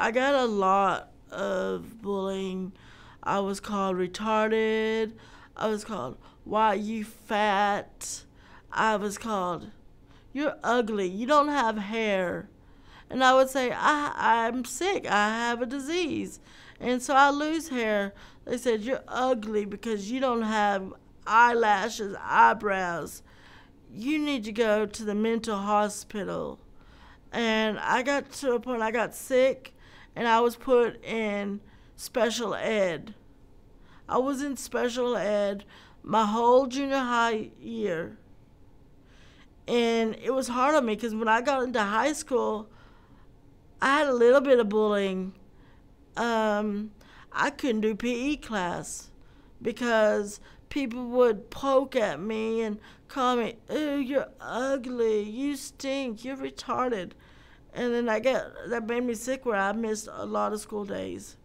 I got a lot of bullying. I was called retarded. I was called why you fat. I was called you're ugly. You don't have hair. And I would say I I'm sick. I have a disease. And so I lose hair. They said you're ugly because you don't have eyelashes, eyebrows. You need to go to the mental hospital. And I got to a point I got sick and I was put in special ed. I was in special ed my whole junior high year. And it was hard on me because when I got into high school, I had a little bit of bullying. Um, I couldn't do PE class because people would poke at me and call me, "Oh, you're ugly. You stink. You're retarded." And then I get that made me sick where I missed a lot of school days.